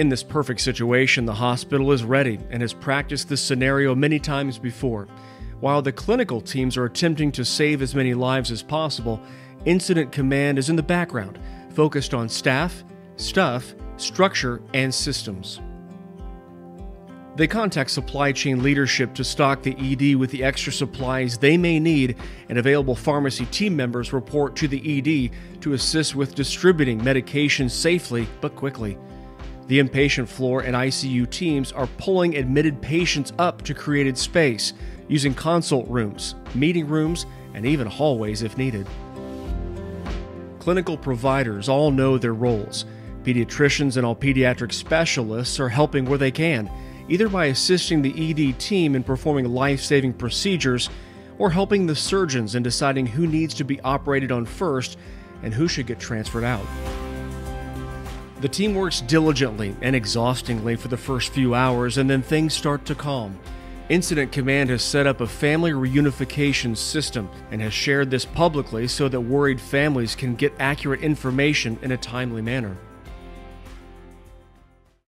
In this perfect situation, the hospital is ready and has practiced this scenario many times before. While the clinical teams are attempting to save as many lives as possible, Incident Command is in the background, focused on staff, stuff, structure, and systems. They contact supply chain leadership to stock the ED with the extra supplies they may need, and available pharmacy team members report to the ED to assist with distributing medications safely but quickly. The inpatient floor and ICU teams are pulling admitted patients up to created space, using consult rooms, meeting rooms, and even hallways if needed. Clinical providers all know their roles. Pediatricians and all pediatric specialists are helping where they can, either by assisting the ED team in performing life saving procedures or helping the surgeons in deciding who needs to be operated on first and who should get transferred out. The team works diligently and exhaustingly for the first few hours, and then things start to calm. Incident Command has set up a family reunification system and has shared this publicly so that worried families can get accurate information in a timely manner.